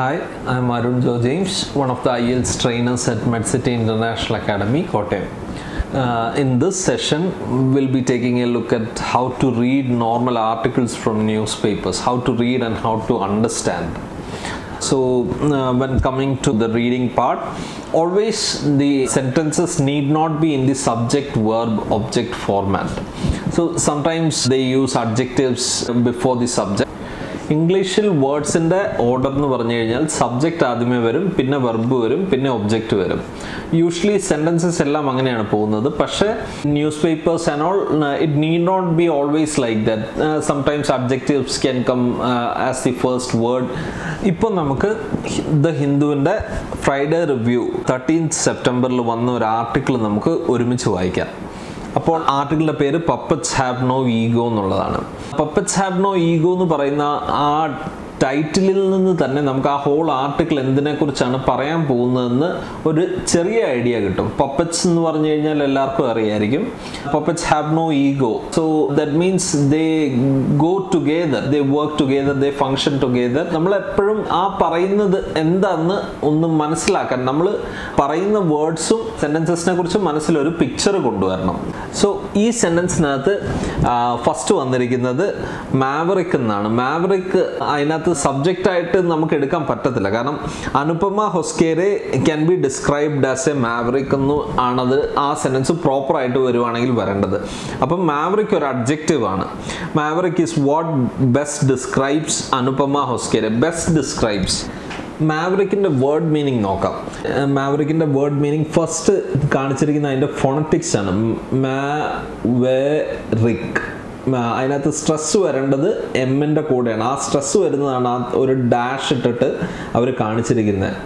Hi, I'm Arun Joe James, one of the IELTS trainers at MedCity International Academy, Kottayam. Uh, in this session, we'll be taking a look at how to read normal articles from newspapers, how to read and how to understand. So, uh, when coming to the reading part, always the sentences need not be in the subject verb object format. So, sometimes they use adjectives before the subject. ഇംഗ്ലീഷിൽ വേർഡ്സിന്റെ order എന്ന് പറഞ്ഞു കഴിഞ്ഞാൽ subject ആദ്യമേ വരും പിന്നെ verb വരും പിന്നെ object വരും. യൂഷ്വലി സെന്റൻസസ് എല്ലാം അങ്ങനെയാണ് പോകുന്നത്. പക്ഷേ news papers and all it need not be always like that sometimes adjectives can come as the first word ഇപ്പം നമുക്ക് ദ ഹിന്ദുവിന്റെ ഫ്രൈഡേ റിവ്യൂ തേർട്ടീൻത്ത് സെപ്റ്റംബറിൽ വന്ന ഒരു ആർട്ടിക്കിൾ നമുക്ക് ഒരുമിച്ച് വായിക്കാം. അപ്പോൾ ആർട്ടിക്കിളിന്റെ പേര് പപ്പറ്റ്സ് ഹാവ് നോ ഈഗോ എന്നുള്ളതാണ്. പപ്പറ്റ്സ് ഹാവ് നോ ഈഗോ എന്ന് പറയുന്ന ആ ടൈറ്റിലിൽ നിന്ന് തന്നെ നമുക്ക് ആ ഹോൾ ആർട്ടിക്കിൾ എന്തിനെക്കുറിച്ചാണ് പറയാൻ പോകുന്നതെന്ന് ഒരു ചെറിയ ഐഡിയ കിട്ടും. പപ്പറ്റ്സ് എന്ന് പറഞ്ഞു കഴിഞ്ഞാൽ എല്ലാവർക്കും അറിയായിരിക്കും. Puppets have no ego so that means they go together they work together they function together നമ്മൾ എപ്പോഴും ആ പറയുന്നത് എന്താന്ന് ഒന്ന് മനസ്സിലാക്കാൻ നമ്മൾ പറയുന്ന വേർഡ്സും സെന്റൻസസിനെ കുറിച്ച് മനസ്സിലൊരു പിക്ചർ കൊണ്ടുവരണം. സോ ഈ സെന്റൻസിനകത്ത് ഫസ്റ്റ് വന്നിരിക്കുന്നത് മാവറിക് എന്നാണ്. മാവറിക് അതിനകത്ത് സബ്ജക്റ്റ് ആയിട്ട് നമുക്ക് എടുക്കാൻ പറ്റത്തില്ല. കാരണം Anupama Hoskere can be described as a maverick എന്ന് ആണത് ആ സെന്റൻസ് പ്രോപ്പർ ആയിട്ട് വരുവാണെങ്കിൽ വരേണ്ടത്. അപ്പം മാവറിക് ഒരു അഡ്ജക്റ്റീവ് ആണ്. Maverick is what best describes Anupama Hoskere. Best describes മാവറിക്കിന്റെ word meaning നോക്കാം. മാവറിക്കിന്റെ വേർഡ് മീനിങ് ഫസ്റ്റ് കാണിച്ചിരിക്കുന്ന അതിന്റെ ഫോണറ്റിക്സ് ആണ്. മാവറിക് അതിനകത്ത് സ്ട്രെസ് വരേണ്ടത് എമ്മിന്റെ കൂടെയാണ്. ആ സ്ട്രെസ് വരുന്നതാണ് ആ ഒരു ഡാഷ് ഇട്ടിട്ട് അവർ കാണിച്ചിരിക്കുന്നത്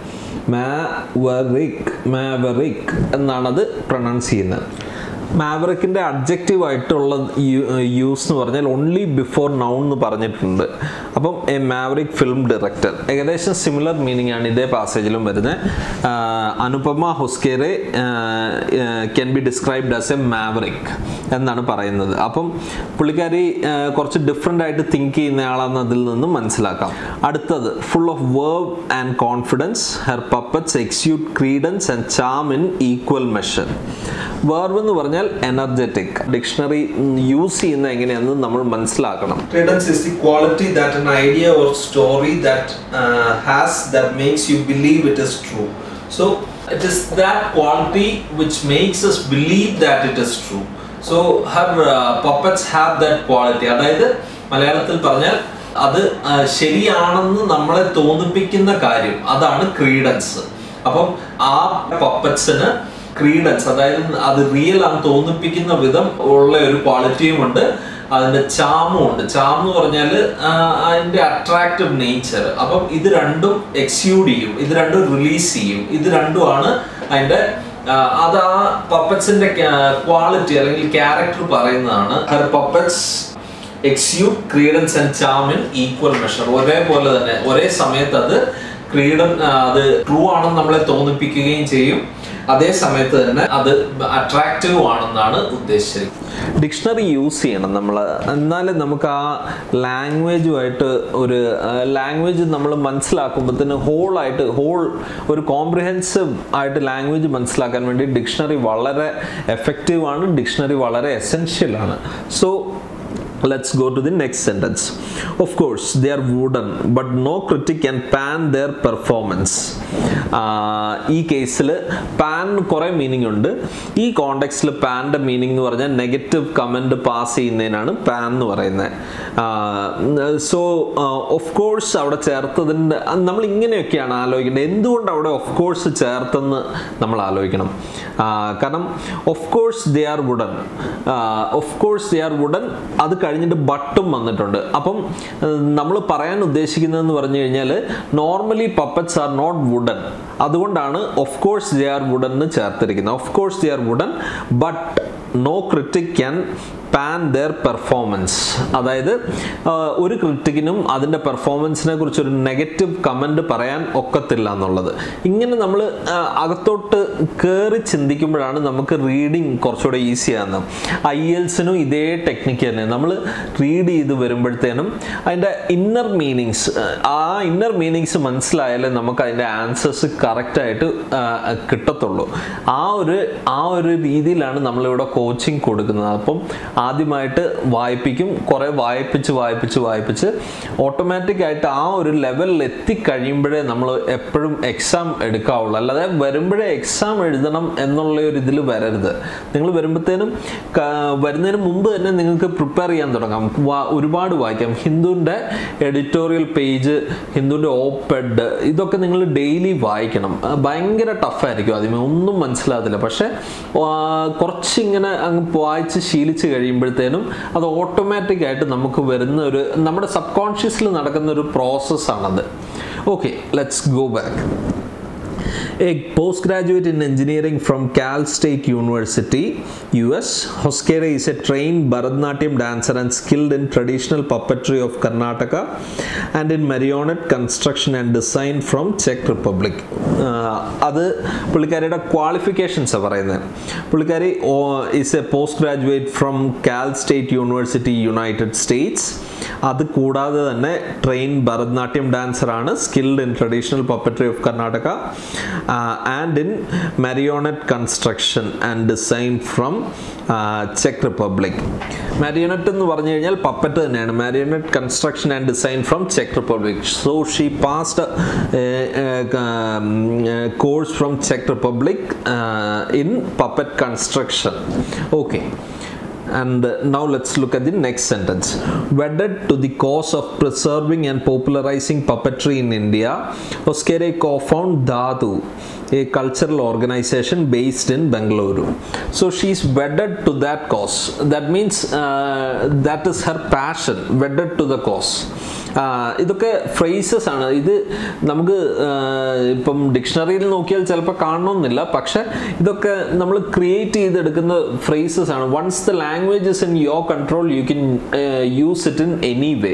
മാവറിക് മാവറിക് എന്നാണത് പ്രൊണൗൺസ് ചെയ്യുന്നത് മാവറിക്കിന്റെ അഡ്ജക്റ്റീവ് ആയിട്ടുള്ള യൂസ് എന്ന് പറഞ്ഞാൽ ഓൺലി ബിഫോർ നൗൺ എന്ന് പറഞ്ഞിട്ടുണ്ട്. അപ്പം എ മാവറിക് ഫിലിം ഡയറക്ടർ ഏകദേശം സിമിലർ മീനിങ് ആണ് ഇതേ പാസേജിലും വരുന്നത്. Anupama Hoskere can be described as a maverick എന്നാണ് പറയുന്നത്. അപ്പം പുള്ളിക്കാരി കുറച്ച് ഡിഫറെന്റ് ആയിട്ട് തിങ്ക് ചെയ്യുന്ന ആളാണെന്ന് അതിൽ നിന്നും മനസ്സിലാക്കാം. അടുത്തത് full of verve and confidence her puppets exude credence and charm in equal measure verve എന്ന് പറഞ്ഞാൽ എനർജറ്റിക് ഡിക്ഷണറി യൂസ് ചെയ്യുന്ന എങ്ങനെയാണെന്ന് നമ്മൾ മനസ്സിലാക്കണം Credence is the quality that an idea or story that uh, it is true. So her uh, puppets have that quality. അതായത് മലയാളത്തിൽ പറഞ്ഞാൽ അത് ശരിയാണെന്ന് നമ്മളെ തോന്നിപ്പിക്കുന്ന കാര്യം അതാണ് ക്രീഡൻസ് അപ്പം ആ പപ്പറ്റ്സിന് ക്രീഡൻസ് അതായത് അത് റിയൽ ആണ് തോന്നിപ്പിക്കുന്ന വിധം ഉള്ള ഒരു ക്വാളിറ്റിയും ഉണ്ട്. അതിന്റെ ചാമും ഉണ്ട്. ചാം എന്ന് പറഞ്ഞാൽ അതിന്റെ അട്രാക്റ്റീവ് നേച്ചർ അപ്പം ഇത് രണ്ടും എക്സ്യൂഡ് ചെയ്യും. ഇത് രണ്ടും റിലീസ് ചെയ്യും. ഇത് രണ്ടുമാണ് അതിന്റെ അത് ആ പപ്പറ്റ്സിന്റെ ക്വാളിറ്റി അല്ലെങ്കിൽ ക്യാരക്ടർ പറയുന്നതാണ്. Puppets exude credence and charm in equal measure ഒരേപോലെ തന്നെ ഒരേ സമയത്ത് അത് ക്രീഡൻ അത് ട്രൂ ആണെന്ന് നമ്മളെ തോന്നിപ്പിക്കുകയും ചെയ്യും. അതേ സമയത്ത് തന്നെ അത് അട്രാക്റ്റീവ് ആണെന്നാണ് ഉദ്ദേശിച്ചത് ഡിക്ഷണറി യൂസ് ചെയ്യണം നമ്മൾ എന്നാലും നമുക്ക് ആ ലാംഗ്വേജുമായിട്ട് ഒരു ലാംഗ്വേജ് നമ്മൾ മനസ്സിലാക്കുമ്പോഴത്തേന് ഹോളായിട്ട് ഹോൾ ഒരു കോംപ്രിഹെൻസീവ് ആയിട്ട് ലാംഗ്വേജ് മനസ്സിലാക്കാൻ വേണ്ടി ഡിക്ഷണറി വളരെ എഫക്റ്റീവ് ആണ് ഡിക്ഷണറി വളരെ എസെൻഷ്യൽ ആണ്. So let's go to the next sentence. Of course they are wooden but no critic can pan their performance. ഈ കേസിൽ പാൻ കുറേ മീനിങ് ഉണ്ട്. ഈ കോണ്ടെക്സ്റ്റിൽ പാന്റെ മീനിങ് എന്ന് പറഞ്ഞാൽ നെഗറ്റീവ് കമന്റ് പാസ് ചെയ്യുന്നതിനാണ് പാൻ എന്ന് പറയുന്നത്. സോ ഓഫ് കോഴ്സ് അവിടെ ചേർത്തതിന്റെ നമ്മൾ ഇങ്ങനെയൊക്കെയാണ് ആലോചിക്കേണ്ടത്. എന്തുകൊണ്ട് അവിടെ ഓഫ് കോഴ്സ് ചേർത്തെന്ന് നമ്മൾ ആലോചിക്കണം? കാരണം of course they are wooden of course they are wooden അത് കഴിഞ്ഞിട്ട് ബട്ടും വന്നിട്ടുണ്ട്. അപ്പം നമ്മൾ പറയാൻ ഉദ്ദേശിക്കുന്നതെന്ന് പറഞ്ഞു കഴിഞ്ഞാൽ normally puppets are not wooden അതുകൊണ്ടാണ് of course they are wooden എന്ന് ചേർത്തിരിക്കുന്നത്. Of course they are wooden but no critic can pan their performance അതായത് ഒരു ക്രിറ്റിക്കിനും അതിന്റെ പെർഫോമൻസിനെ കുറിച്ച് ഒരു നെഗറ്റീവ് കമന്റ് പറയാൻ ഒക്കത്തില്ല എന്നുള്ളത്. ഇങ്ങനെ നമ്മൾ അകത്തോട്ട് കയറി ചിന്തിക്കുമ്പോഴാണ് നമുക്ക് റീഡിങ് കുറച്ചുകൂടെ ഈസി ആകുന്നത്. ഐ എൽസിനും ഇതേ ടെക്നിക്ക് തന്നെ. നമ്മൾ റീഡ് ചെയ്ത് വരുമ്പോഴത്തേനും അതിന്റെ ഇന്നർ മീനിങ്സ് ആ ഇന്നർ മീനിങ്സ് മനസ്സിലായാലേ നമുക്ക് അതിന്റെ ആൻസേഴ്സ് കറക്റ്റായിട്ട് കിട്ടത്തുള്ളൂ. ആ ഒരു ആ ഒരു രീതിയിലാണ് നമ്മളിവിടെ കോച്ചിങ് കൊടുക്കുന്നത്. അപ്പം ആദ്യമായിട്ട് വായിപ്പിക്കും കുറേ വായിപ്പിച്ച് വായിപ്പിച്ച് വായിപ്പിച്ച് ഓട്ടോമാറ്റിക് ആയിട്ട് ആ ഒരു ലെവലിൽ എത്തിക്കഴിയുമ്പോഴേ നമ്മൾ എപ്പോഴും എക്സാം എടുക്കാവുള്ളൂ. അല്ലാതെ വരുമ്പോഴേ എക്സാം എഴുതണം എന്നുള്ള ഒരു ഇതിൽ വരരുത്. നിങ്ങൾ വരുമ്പോഴത്തേനും വരുന്നതിന് മുമ്പ് തന്നെ നിങ്ങൾക്ക് പ്രിപ്പയർ ചെയ്യാൻ തുടങ്ങാം. ഒരുപാട് വായിക്കാം. ഹിന്ദുവിന്റെ എഡിറ്റോറിയൽ പേജ് ഹിന്ദുവിന്റെ ഓപ്പഡ് ഇതൊക്കെ നിങ്ങൾ ഡെയിലി വായിക്കണം. ആ, ഭയങ്കര ടഫായിരിക്കും ആദ്യമേ. ഒന്നും മനസ്സിലാകത്തില്ല. പക്ഷേ കുറച്ചിങ്ങനെ അങ്ങ് വായിച്ച് ശീലിച്ച് കഴിയുമ്പോഴത്തേനും അത് ഓട്ടോമാറ്റിക് ആയിട്ട് നമുക്ക് വരുന്ന ഒരു നമ്മുടെ സബ് കോൺഷ്യസിൽ നടക്കുന്ന ഒരു പ്രോസസ്സാണത് okay let's go back A postgraduate in engineering from Cal State University, US, Hoskere is a trained Bharatnatyam dancer and skilled in traditional puppetry of Karnataka and in marionette construction and design from Czech Republic. അത് പുള്ളിക്കാരിയുടെ ക്വാളിഫിക്കേഷൻസാണ് പറയുന്നത് പുള്ളിക്കാരി is A post graduate from കാൽ state university United States അത് കൂടാതെ തന്നെ train Bharatanatyam ഡാൻസറാണ് skilled in traditional പപ്പറ്ററി of Karnataka and in മരിയോണറ്റ് construction and design from check republic മാരിയോണറ്റ് എന്ന് പറഞ്ഞു കഴിഞ്ഞാൽ പപ്പറ്റ് തന്നെയാണ്. മാരിയോണറ്റ് construction and design from check republic so she passed course from check republic in puppet construction okay And now let's look at the next sentence. Wedded to the cause of preserving and popularizing puppetry in India, Oskere co-founded Dhatu, a cultural organization based in Bengaluru. So she's wedded to that cause. That means uh, that is wedded to the cause. Ah ഇതൊക്കെ phrases ആണ് ഇത് നമുക്ക് ആഹ് ഇപ്പം ഡിക്ഷണറിയിൽ നോക്കിയാൽ ചിലപ്പോൾ കാണണമെന്നില്ല പക്ഷെ ഇതൊക്കെ നമ്മൾ ക്രിയേറ്റ് ചെയ്തെടുക്കുന്ന ഫ്രേസസ് ആണ് once the language is in your control you can use it in any way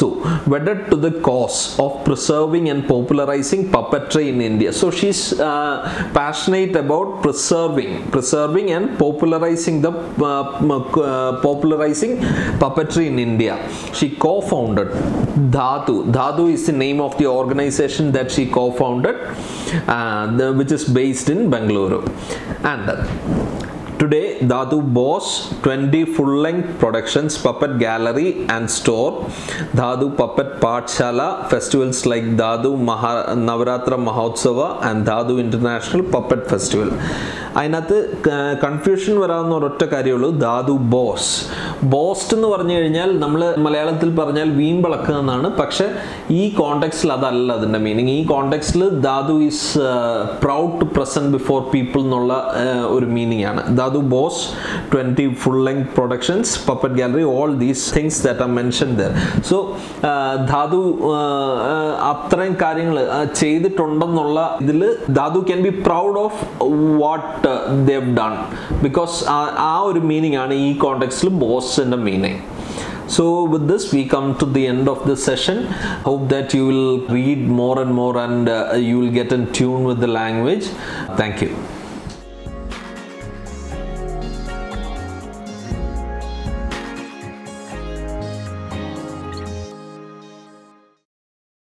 so wedded to the cause of preserving and popularising puppetry in India so she's uh, passionate about preserving, preserving and popularizing the uh, uh, popularizing puppetry in India. She co-founded Dhatu. Dhatu is the name of the organization that she co-founded, uh, which is based in Bangalore. And Today, Dhatu boasts 20 full-length productions, puppet gallery and store. Dhatu Puppet Patshala festivals like Dhatu Maha, Navratra Mahotsava and Dhatu International Puppet Festival. അതിനകത്ത് confusion വരാവുന്ന ഒരൊറ്റ കാര്യമുള്ളൂ ധാതു boss. Boast എന്ന് പറഞ്ഞു കഴിഞ്ഞാൽ നമ്മൾ മലയാളത്തിൽ പറഞ്ഞാൽ വീമ്പളക്കുക എന്നാണ്. പക്ഷെ ഈ കോണ്ടെക്സ്റ്റിൽ അതല്ല അതിന്റെ മീനിങ് ഈ കോണ്ടെക്സ്റ്റിൽ Dhatu is proud to present before people എന്നുള്ള ഒരു മീനിങ് ആണ്. Dhatu boasts twenty full length productions puppet gallery all these things that are mention there so Dhatu അത്രയും കാര്യങ്ങൾ ചെയ്തിട്ടുണ്ടെന്നുള്ള ഇതിൽ Dhatu can be proud of what Dev done because ആ ഒരു meaning ആണ് ഈ കോണ്ടെക്സ്റ്റിൽ ബോസിൻ്റെ meaning So, with this, we come to the end of this session. Hope that you will read more and more and uh, you will get in tune with the language. Thank you.